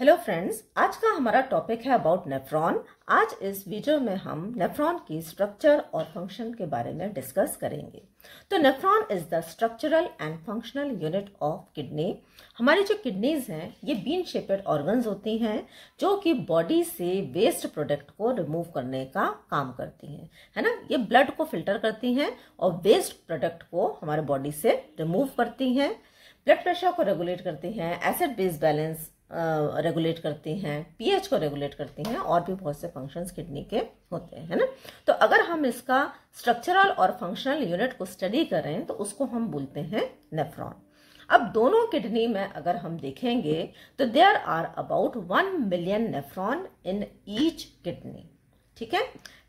Hello friends आज का हमारा टॉपिक है अबाउट नेफ्रॉन आज इस वीडियो में हम नेफ्रॉन की स्ट्रक्चर और फ़ंक्शन के बारे में डिस्कस करेंगे. तो nephron is the structural and functional unit of kidney हमारी जो किडनीज हैं, ये बीन शेपेड ऑर्गन्स होती हैं, जो कि बॉडी से वेस्ट प्रोडक्ट को रिमूव करने का काम करती हैं. है ना? ये ब्लड को फ़िल्टर करती हैं और वेस्ट प्रोडक्ट को हमारे बॉडी से रिमूव करती हैं. ब्लड प्रेशर को रेगुलेट करती हैं. एसिड बेस बैलेंस रेगुलेट करती हैं पीएच को रेगुलेट करती हैं और भी बहुत से फ़ंक्शंस किडनी के होते हैं, है ना? तो अगर हम इसका स्ट्रक्चरल और फंक्शनल यूनिट को स्टडी करें तो उसको हम बोलते हैं नेफ्रॉन अब दोनों किडनी में अगर हम देखेंगे तो there are about one million nephron in each kidney ठीक है?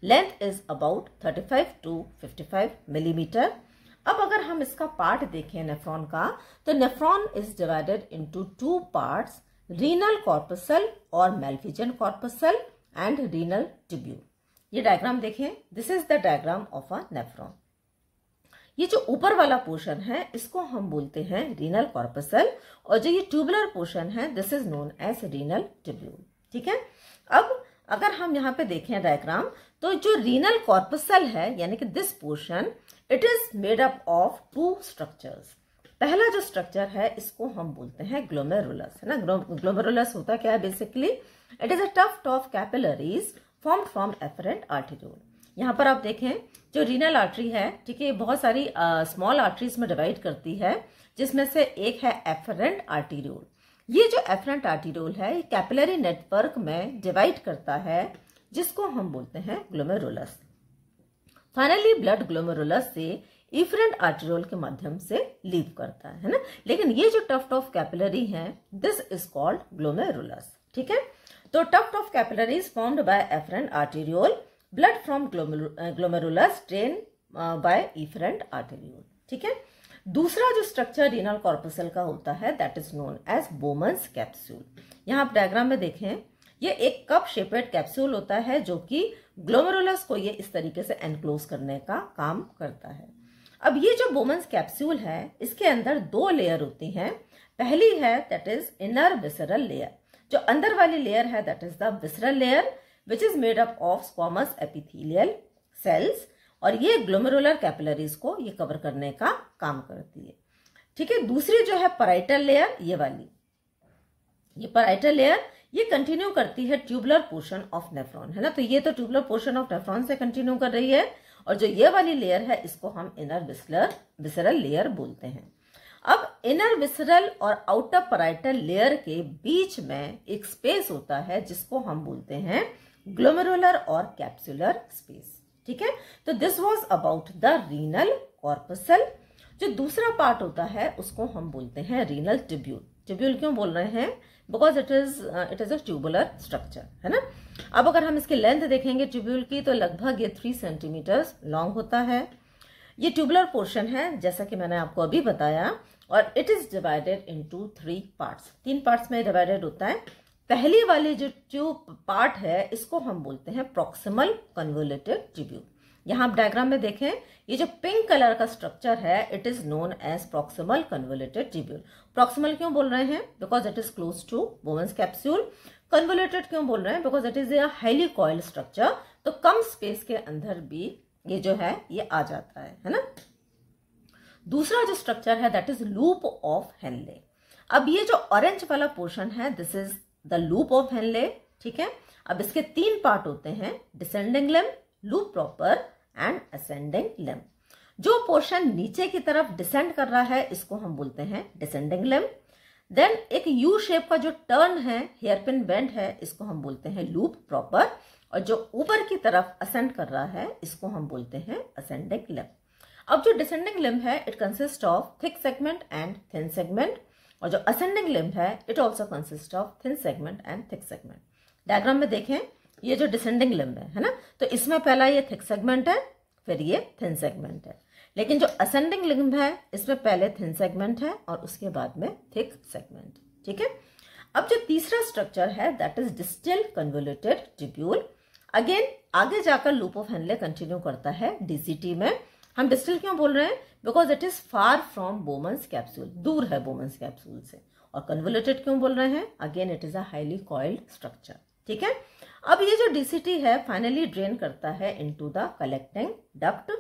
Length is about 35 to 55 millimetre अब अगर हम इसका पार्ट देखें नेफ्रॉन का तो nephron is divided into two parts renal corpuscle और Malpighian corpuscle and renal tubule ये डायग्राम देखें. This is the diagram of a nephron ये जो ऊपर वाला पोर्शन है, इसको हम बोलते हैं रीनल कॉर्पसल और जो ये ट्यूबुलर पोर्शन है this is known as renal tubule ठीक है? अब अगर हम यहाँ पे देखें डायग्राम तो जो रीनल कॉर्पसल है, यानी कि this portion it is made up of two structures पहला जो स्ट्रक्चर है, इसको हम बोलते हैं ग्लोमेरुलस है ना? ग्लोमेरुलस होता क्या है basically it is a tuft of capillaries form from afferent arteriole यहाँ पर आप देखें, जो रीनल आर्टरी है, ठीक है, बहुत सारी स्मॉल आर्टरीज में डिवाइड करती है, जिसमें से एक है एफरेंट आर्टीरियोल ये जो एफरेंट आर्टीरियोल है, ये कैपिलरी नेटवर्क में डिवाइड करता है, जिसको हम बोलते हैं ग्लोमेरुलस फाइनली ब्लड ग्लोमेरुलस से इफरेंट आर्टेरियोल के माध्यम से लीव करता है ना? लेकिन ये जो टफ्ट ऑफ़ कैपिलरी है दिस इज़ कॉल्ड ग्लोमेरुलस ठीक है? तो tuft of capillary is formed by afferent arteriole blood from glomerulus drain by efferent arteriole ठीक है? दूसरा जो स्ट्रक्चर रीनल कॉर्पसल का होता है that is known as Bowman's capsule यहाँ आप डायग्राम में देखें, ये एक कप शेपेड कैप्सूल होता है, जो कि ग्लोमेरुलस को ये इस तरीके से एनक्लोज करने का काम करता है। अब ये जो बोमन्स कैप्सूल है, इसके अंदर दो लेयर होती हैं। पहली है that is inner visceral layer जो अंदर वाली लेयर है that is the visceral layer which is made up of squamous epithelial cells और ये ग्लोमेरुलर कैपिलरीज को ये कवर करने का काम करती है। ठीक है, दूसरी जो है पराइटल लेयर ये वाली। ये पराइटल लेयर ये कंटिन्यू करती है ट्यूबुलर पोर्शन ऑफ़ नेफ्रॉन है ना? तो ये तो ट्यूबुलर पोर्शन ऑफ़ नेफ्रॉन से कंटिन्यू कर रही है। और जो ये वाली लेयर है, इसको हम इनर विसलर विसरल लेयर बोलते हैं। अब इनर विसरल और आउटर पराइटल लेयर के बीच में एक स्पेस होता है, जिसको हम बोलते हैं ग्लोमेरुलर और कैप्सुलर स्पेस ठीक है? तो this was about the renal corpuscle जो दूसरा पार्ट होता है, उसको हम बोलते हैं रीनल ट्यूब्यूल ट्यूब्यूल क्यों बोल रहे हैं? Because it is it is a tubular structure है ना? अब अगर हम इसकी लेंथ देखेंगे ट्यूब्यूल की तो लगभग ये थ्री सेंटीमीटर लॉन्ग होता है। ये ट्यूबुलर पोर्शन है, जैसा कि मैंने आपको अभी बताया, और it is divided into three parts तीन पार्ट्स में डिवाइडेड होता है। पहली वाली जो ट्यूब पार्ट है, इसको हम बोलते हैं प्रोक्सिमल कन्वोलेटेड ट्यूब्यूल यहाँ आप डायग्राम में देखें, ये जो पिंक कलर का स्ट्रक्चर है it is known as proximal convoluted tubule proximal क्यों बोल रहे हैं? Because it is close to Bowman's capsule convoluted क्यों बोल रहे हैं? Because it is a highly coil structure तो कम स्पेस के अंदर भी ये जो है, ये आ जाता है है ना? दूसरा जो स्ट्रक्चर है that is loop of Henle अब ये जो ऑरेंज वाला पोर्शन है this is the loop of Henle ठीक है? अब इसके तीन पार्ट होते हैं descending limb loop proper and ascending limb जो पोर्शन नीचे की तरफ़ डिसेंड कर रहा है, इसको हम बोलते हैं डिसेंडिंग लेम देन एक यू शेप का जो टर्न है हेयर पिन बेंड है, इसको हम बोलते हैं लूप प्रॉपर और जो ऊपर की तरफ़ असेंड कर रहा है, इसको हम बोलते हैं असेंडिंग लिम अब जो डिसेंडिंग लिम है it consist of thick segment and thin segment और जो असेंडिंग लिम है it also consist of thin segment and thick segment diagram में देखें, ये जो डिसेंडिंग लिम्ब है है ना? तो इसमें पहला ये थिक सेगमेंट है फिर ये थिन सेगमेंट है। लेकिन जो असेंडिंग लिम्ब है, इसमें पहले थिन सेगमेंट है और उसके बाद में थिक सेगमेंट ठीक है? अब जो तीसरा स्ट्रक्चर है that is distal convoluted tubule again आगे जाकर लूप ऑफ़ हेनले कंटिन्यू करता है डीसीटी में। हम डिस्टिल क्यों बोल रहे हैं? Because it is far from Bowman's capsule दूर है बोमन्स कैप्सूल से। और कन्वोलेटेड क्यों बोल रहे हैं? Again it is a highly coiled structure ठीक है? अब ये जो डीसीटी है फाइनली ड्रेन करता है into the collecting duct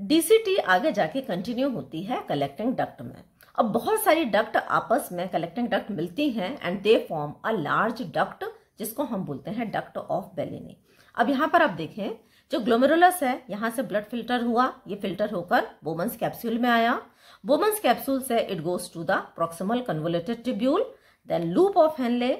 DCT आगे जाके कंटिन्यू होती है कलेक्टिंग डक्ट में। अब बहुत सारी डक्ट आपस में कलेक्टिंग डक्ट मिलती हैं and they form a large duct जिसको हम बोलते हैं डक्ट ऑफ़ बेलिनी अब यहाँ पर आप देखें, जो ग्लोमेरुलस है, यहाँ से ब्लड फ़िल्टर हुआ, ये फ़िल्टर होकर बोमन्स कैप्सूल में आया। बोमन्स कैप्सूल से it goes to the proximal convoluted tubule then loop of Henle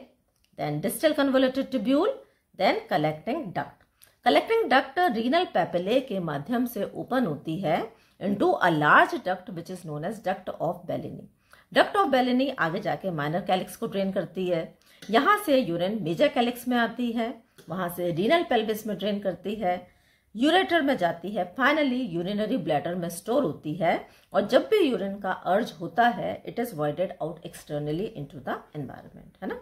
then distal convoluted tubule then collecting duct collecting duct renal papillae के माध्यम से ओपन होती है into a large duct which is known as duct of Bellini duct of Bellini आगे जाके minor calyx को drain करती है। यहाँ से यूरिन मेजर कैलिक्स में आती है। वहाँ से रीनल पेल्विस में ड्रेन करती है। यूरेटर में जाती है। फाइनली यूरिनरी ब्लैडर में स्टोर होती है। और जब भी यूरिन का अर्ज़ होता है it is voided out externally into the environment है ना?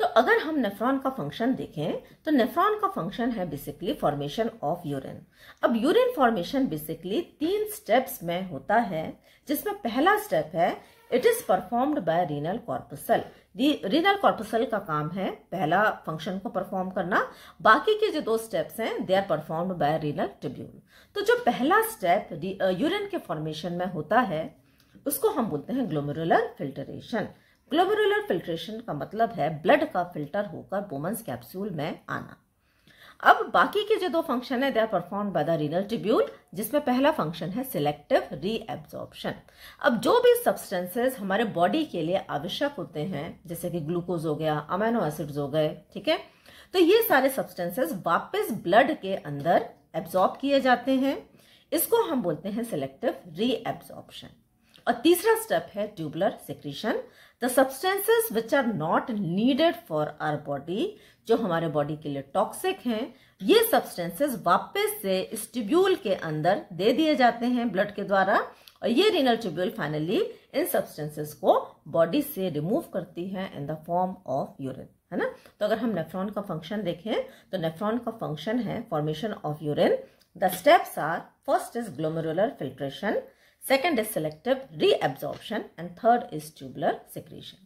तो अगर हम नेफ्रॉन का फ़ंक्शन देखें तो नेफ्रॉन का फ़ंक्शन है बेसिकली फॉर्मेशन ऑफ़ यूरिन अब यूरिन फॉर्मेशन बेसिकली तीन स्टेप्स में होता है, जिसमें पहला स्टेप है it is performed by renal corpuscle renal corpuscle का काम है पहला फ़ंक्शन को परफॉर्म करना, बाकी के जो दो स्टेप्स हैं they are performed by renal tubule तो जो पहला स्टेप यूरिन के फॉर्मेशन में होता है, उसको हम बोलते हैं ग्लोमेरुलर फिल्टरेशन ग्लोमेरुलर फिल्ट्रेशन का मतलब है ब्लड का फ़िल्टर होकर बोमन्स कैप्सूल में आना। अब बाकी के जो दो फ़ंक्शन है they are perform by the renal tubule जिसमें पहला फ़ंक्शन है सिलेक्टिव रीएब्जॉर्प्शन अब जो भी सब्सटेंसेस हमारे बॉडी के लिए आवश्यक होते हैं, जैसे कि ग्लूकोज हो गया अमाइनो एसिड्स हो गए, ठीक है? तो ये सारे सब्सटेंसेस वापस ब्लड के अंदर एब्जॉर्ब किए जाते हैं। इसको हम बोलते हैं सिलेक्टिव रीएब्जॉर्प्शन और तीसरा स्टेप है tubular secretion the substances which are not needed for our body जो हमारे बॉडी के लिए टॉक्सिक हैं, ये सब्सटेंसेस वापस से इस ट्यूब्यूल के अंदर दे दिए जाते हैं ब्लड के द्वारा और ये रीनल ट्यूब्यूल फाइनली इन सब्सटेंसेस को बॉडी से रिमूव करती है in the form of urine है ना? तो अगर हम नेफ्रॉन का फ़ंक्शन देखें तो नेफ्रॉन का फ़ंक्शन है formation of urine the steps are first is glomerular filtration second is selective reabsorption and third is tubular secretion.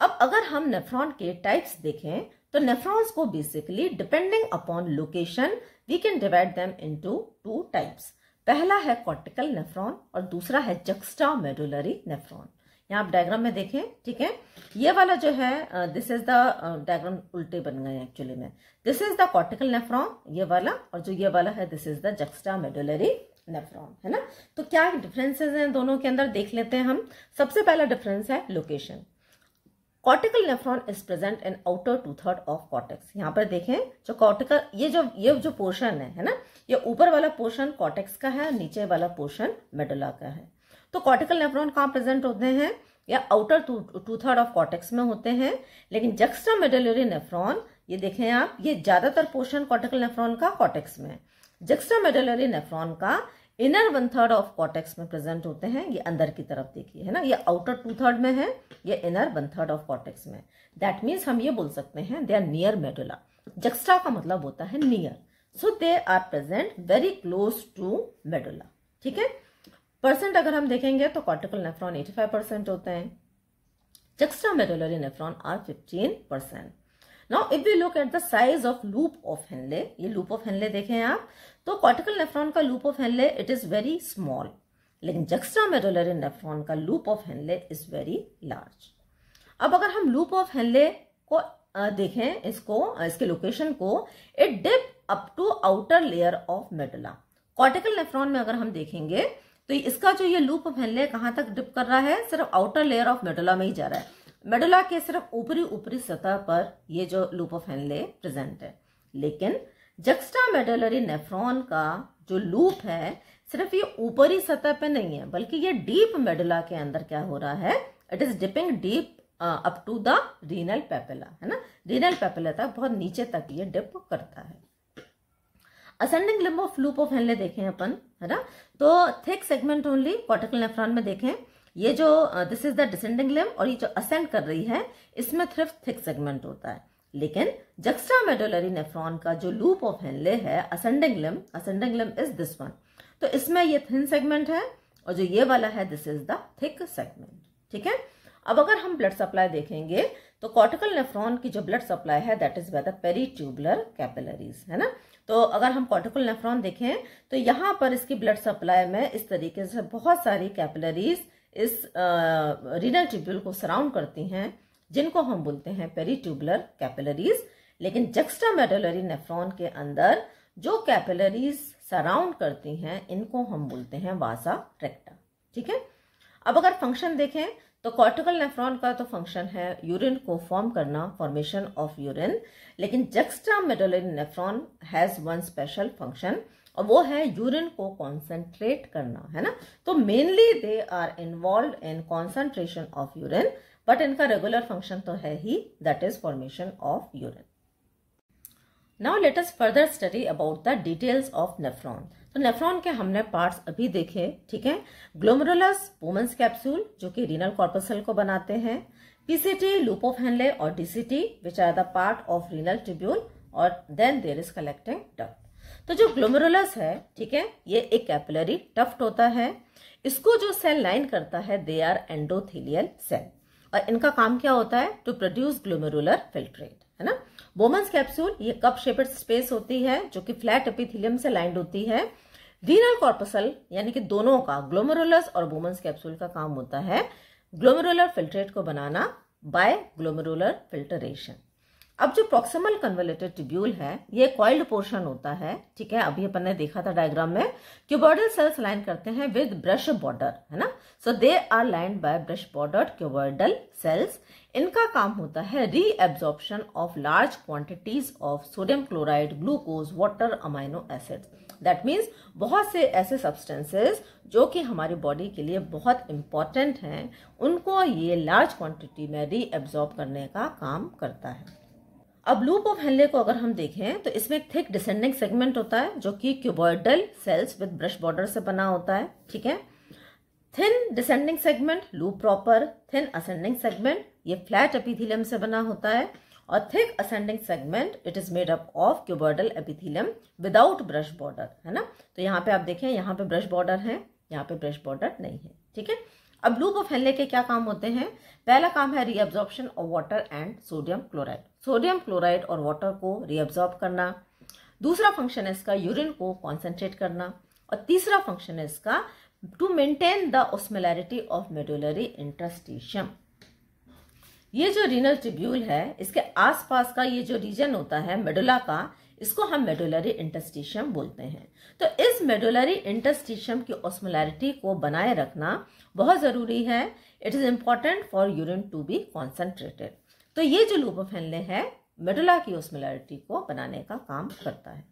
अब अगर हम नेफ्रॉन के टाइप्स देखें तो नेफ्रॉन्स को basically depending upon location we can divide them into two types पहला है cortical nephron और दूसरा है जक्स्टा मेडुलरी नेफ्रॉन यहाँ आप डायग्राम में देखें, ठीक है? ये वाला जो है दिस इज़ द डायग्राम उल्टे बन गए एक्चुअली में. This is the cortical nephron ये वाला, और जो ये वाला है this is the juxtamedullary nephron है ना? तो क्या डिफरेंसेस हैं दोनों के अंदर? देख लेते हैं हम। सबसे पहला डिफरेंस है location cortical nephron is present in outer two third of cortex यहाँ पर देखें, जो कॉर्टिकल ये जो ये जो पोर्शन है है ना? ये ऊपर वाला पोर्शन कॉटेक्स का है नीचे वाला पोर्शन मेडुला का है। तो कॉर्टिकल नेफ्रॉन कहाँ प्रेजेंट होते हैं? या outer two third of cortex में होते हैं। लेकिन जक्स्ट्रा मेडुलरी नेफ्रॉन ये देखें आप, ये ज़्यादातर पोर्शन कॉर्टिकल नेफ्रॉन का कॉटेक्स में जक्स्ट्रा मेडुलरी नेफ्रॉन का inner one third of cortex में प्रेजेंट होते हैं। ये अंदर की तरफ़ देखिए, है ना? ये आउटर टू थर्ड में है, ये inner one third of cortex में। दैट मीन्स हम ये बोल सकते हैं they are near medulla juxta का मतलब होता है near so they are present very close to medulla ठीक है? परसेंट अगर हम देखेंगे तो कॉर्टिकल नेफ्रॉन 85 परसेंट होते हैं। Juxtamedullary nephron are 15 percent now if we look at the size of loop of Henle ये लूप ऑफ़ हेनले देखें आप तो कॉर्टिकल नेफ्रॉन का loop of Henle it is very small लेकिन जक्स्ट्रा मेडुलरी नेफ्रॉन का loop of Henle is very large अब अगर हम लूप ऑफ़ हेनले को देखें इसको इसके लोकेशन को it dip up to outer layer of medulla cortical nephron में अगर हम देखेंगे तो इसका जो ये लूप ऑफ़ हेनले कहाँ तक डिप कर रहा है? सिर्फ़ आउटर लेयर ऑफ़ मेडुला में ही जा रहा है। मेडुला के सिर्फ़ ऊपरी ऊपरी सतह पर ये जो लूप ऑफ़ हेनले प्रेजेंट है। लेकिन जक्स्टा मेडुलरी नेफ्रॉन का जो लूप है, सिर्फ़ ये ऊपरी सतह पे नहीं है, बल्कि ये डीप मेडुला के अंदर क्या हो रहा है it is dipping deep up to the renal papilla है ना? रीनल पेपेला तक, बहुत नीचे तक ये डिप करता है। Ascending limb of loop of Henle देखें अपन, है ना? तो thick segment only cortical nephron में देखें ये जो this is the descending limb और ये जो असेंड कर रही है, इसमें सिर्फ़ थिक सेगमेंट होता है। लेकिन जक्स्ट्रा मेडुलरी नेफ्रॉन का जो लूप ऑफ़ हेनले है ascending limb ascending limb is this one तो इसमें ये थिन सेगमेंट है और जो ये वाला है this is the thick segment ठीक है? अब अगर हम ब्लड सप्लाई देखेंगे तो कॉर्टिकल नेफ्रॉन की जो ब्लड सप्लाई है that is by the peritubular capillaries है ना? तो अगर हम कॉर्टिकल नेफ्रॉन देखें तो यहाँ पर इसकी ब्लड सप्लाई में इस तरीके से बहुत सारी कैपिलरीज इस रीनल ट्यूब्यूल को सराउंड करती हैं, जिनको हम बोलते हैं पेरीट्यूबुलर कैपिलरीज लेकिन जक्स्टा मेडोलरी नेफ्रॉन के अंदर जो कैपिलरीज सराउंड करती हैं, इनको हम बोलते हैं वासा ट्रेक्टा ठीक है? अब अगर फ़ंक्शन देखें तो कॉर्टिकल नेफ्रॉन का तो फ़ंक्शन है यूरिन को फॉर्म करना फॉर्मेशन ऑफ़ यूरिन लेकिन juxtamedullary nephron has one special function और वो है यूरिन को कॉन्सेंट्रेट करना, है ना? तो mainly they are involve in concentration of urine but इनका रेगुलर फ़ंक्शन तो है ही that is formation of urine now let us further study about the details of nephron तो नेफ्रॉन के हमने पार्ट्स अभी देखे, ठीक है? ग्लोमरुलस पोमन्स कैप्सूल जो कि रीनल कॉर्पसल को बनाते हैं पीसीटी लूप ऑफ़ हैंडले और DCT which are the part of renal tubule और then there is collecting duct तो जो ग्लोमरुलस है, ठीक है, ये एक कैपिलरी टफ्ट होता है। इसको जो सेल लाइन करता है दे आर एंडोथीलियल सेल और इनका काम क्या होता है? टू प्रोड्यूस ग्लोमेरुलर फिल्ट्रेट है ना? बोमन्स कैप्सूल ये कप शेपेड स्पेस होती है, जो कि फ्लैट एपिथीलियम से लाइंड होती है। रीनल कॉर्पसल यानी कि दोनों का ग्लोमेरुलस और बोमन्स कैप्सूल का काम होता है ग्लोमेरुलर फिल्ट्रेट को बनाना बाय ग्लोमेरुलर फिल्टरेशन अब जो प्रोक्सिमल कन्वलेटेड ट्यूब्यूल है, ये कॉइल्ड पोर्शन होता है, ठीक है? अभी अपन ने देखा था डायग्राम में क्यूबॉर्डल सेल्स लाइन करते हैं विद ब्रश बॉर्डर है ना? So they are line by brush border cuboidal cells इनका काम होता है reabsorption of large quantities of sodium chloride glucose water amino acids that means बहुत से ऐसे सब्सटेंसेस जो कि हमारी बॉडी के लिए बहुत इंपॉर्टेंट हैं, उनको ये लार्ज क्वांटिटी में रीएब्जॉर्ब करने का काम करता है। अब लूप ऑफ़ हेनले को अगर हम देखें तो इसमें एक थिक डिसेंडिंग सेगमेंट होता है, जो कि cuboidal cells with brush border से बना होता है, ठीक है? Thin descending segment loop proper thin ascending segment ये फ्लैट एपिथीलियम से बना होता है, और thick ascending segment it is made up of cuboidal epithelium without brush border है ना? तो यहाँ पे आप देखें, यहाँ पे ब्रश बॉर्डर है, यहाँ पे ब्रश बॉर्डर नहीं है, ठीक है? अब लूप ऑफ़ हेनले के क्या काम होते हैं? पहला काम है reabsorption of water and sodium chloride sodium chloride और वाटर को रीअब्जॉर्ब करना। दूसरा फ़ंक्शन है इसका यूरिन को कॉन्सेंट्रेट करना। और तीसरा फ़ंक्शन है इसका to maintain the osmolarity of medullary interstitium ये जो रीनल ट्रिब्यूल है, इसके आसपास का ये जो रीजन होता है मेडुला का इसको हम मेडुलरी इंटस्टिशियम बोलते हैं। तो इस मेडुलरी इंटस्टिशियम की ऑस्मोलैरिटी को बनाए रखना बहुत ज़रूरी है। It is important for urine to be concentrated तो ये जो लूप हेनले है मेडुला की ऑस्मोलैरिटी को बनाने का काम करता है।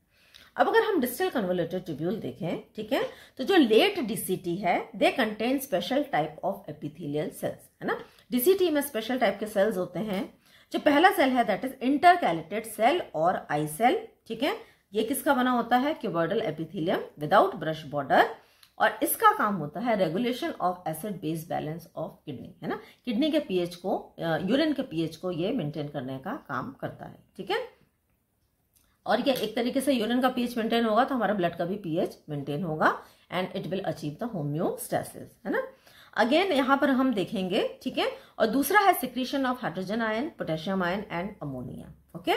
अब अगर हम डिस्टल कन्वोलेटेड ट्यूब्यूल देखें, ठीक है? तो जो लेट डीसीटी है they contain special type of epithelial cells है ना? डीसीटी में स्पेशल टाइप के सेल्स होते हैं। जो पहला सेल है दैट इज़ इंटरकैलिटेड सेल और आई सेल ठीक है? ये किसका बना होता है? Cuboidal epithelium without brush border और इसका काम होता है regulation of acid base balance of kidney है ना? किडनी के पीएच को यूरिन के पीएच को ये मेंटेन करने का काम करता है, ठीक है? और ये एक तरीके से यूरिन का पीएच मेंटेन होगा तो हमारा ब्लड का भी पीएच मेंटेन होगा and it will achieve the homeostasis है ना? अगेन यहाँ पर हम देखेंगे, ठीक है? और दूसरा है secretion of hydrogen ion potassium ion and ammonia okay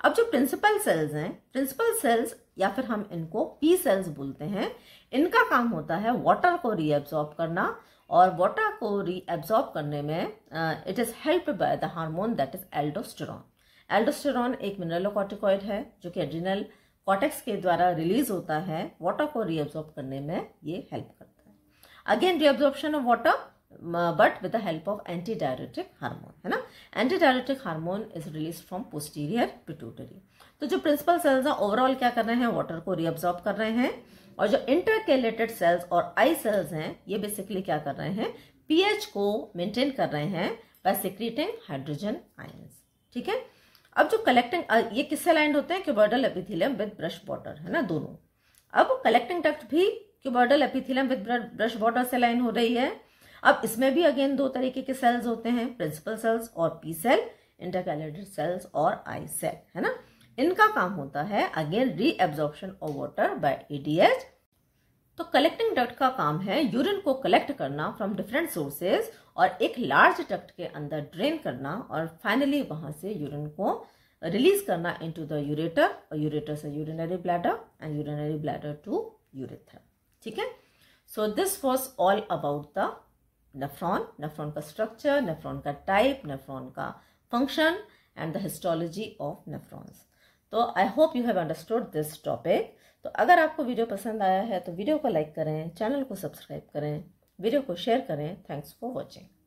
अब जो प्रिंसिपल सेल्स हैं प्रिंसिपल सेल्स या फिर हम इनको पी सेल्स बोलते हैं, इनका काम होता है वाटर को रीएब्सॉर्ब करना और वाटर को रीएब्सॉर्ब करने में it is help by the hormone that is aldosterone aldosterone एक मिनरलोकॉर्टिकॉइड है, जो कि एड्रिनल कॉटेक्स के द्वारा रिलीज़ होता है वाटर को रीअब्जॉर्ब करने में ये हेल्प करता है। Reabsorption of water but with the help of anti diuretic hormone है ना? Anti diuretic hormone is release from posterior pituitary तो जो प्रिंसिपल सेल्स हैं ओवरऑल क्या कर रहे हैं? वाटर को रीअब्जॉर्ब कर रहे हैं। और जो इंटरकेलेटेड सेल्स और आई सेल्स हैं, ये बेसिकली क्या कर रहे हैं? पीएच को मेंटेन कर रहे हैं बाय सिक्रीटिंग हाइड्रोजन आयंस ठीक है? अब जो कलेक्टिंग ये किससे लाइंड होते हैं? Cuboidal epithelium with brush border है ना? दोनों। अब कलेक्टिंग डक्ट भी cuboidal epithelium with brush border से लाइन हो रही है। अब इसमें भी अगेन दो तरीके के सेल्स होते हैं प्रिंसिपल सेल्स और पी सेल इंटरकैलेटेड सेल्स और आई सेल है ना? इनका काम होता है again reabsorption of water by ADH तो कलेक्टिंग डक्ट का काम है यूरिन को कलेक्ट करना फ्रॉम डिफरेंट सोर्सेज और एक लार्ज डक्ट के अंदर ड्रेन करना और फाइनली वहाँ से यूरिन को रिलीज़ करना इनटू द यूरेटर और यूरेटर से urinary bladder and urinary bladder to urethra ठीक है? So this was all about the nephron nephron का स्ट्रक्चर नेफ्रॉन का टाइप नेफ्रॉन का function and the histology of nephrons तो I hope you have understood this topic तो अगर आपको video पसंद आया है तो वीडियो को लाइक करें चैनल को सब्सक्राइब करें वीडियो को शेयर करें. Thanks for watching